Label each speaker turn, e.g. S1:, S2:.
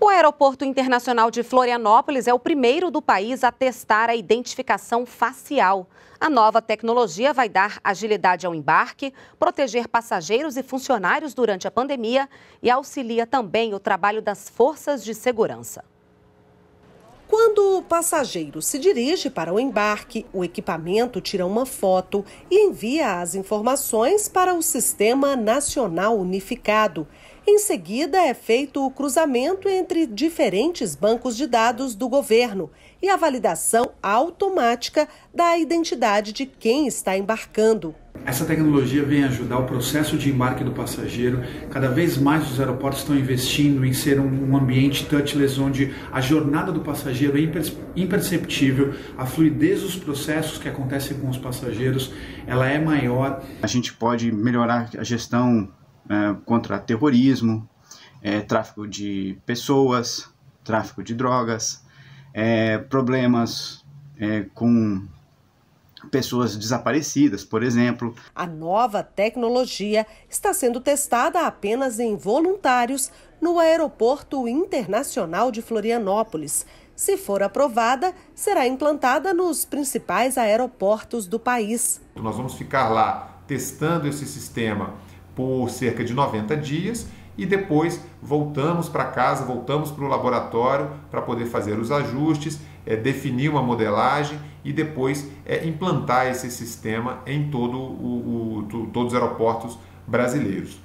S1: O Aeroporto Internacional de Florianópolis é o primeiro do país a testar a identificação facial. A nova tecnologia vai dar agilidade ao embarque, proteger passageiros e funcionários durante a pandemia e auxilia também o trabalho das forças de segurança.
S2: Quando o passageiro se dirige para o embarque, o equipamento tira uma foto e envia as informações para o Sistema Nacional Unificado. Em seguida, é feito o cruzamento entre diferentes bancos de dados do governo e a validação automática da identidade de quem está embarcando.
S3: Essa tecnologia vem ajudar o processo de embarque do passageiro. Cada vez mais os aeroportos estão investindo em ser um, ambiente touchless, onde a jornada do passageiro é imperceptível, a fluidez dos processos que acontecem com os passageiros ela é maior.
S4: A gente pode melhorar a gestão é, contra terrorismo, é, tráfico de pessoas, tráfico de drogas, é, problemas é, com pessoas desaparecidas, por exemplo.
S2: A nova tecnologia está sendo testada apenas em voluntários no Aeroporto Internacional de Florianópolis. Se for aprovada, será implantada nos principais aeroportos do país.
S5: Nós vamos ficar lá testando esse sistema por cerca de 90 dias e depois voltamos para casa, voltamos para o laboratório para poder fazer os ajustes, é, definir uma modelagem e depois é, implantar esse sistema em todo o, o, todos os aeroportos brasileiros.